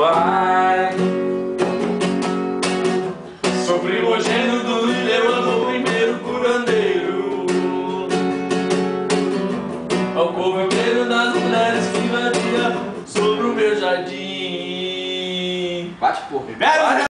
vai. Sou primogênito do meu amor, primeiro curandeiro. Ao coveiro das mulheres que varia sobre o meu jardim. Bate, porra.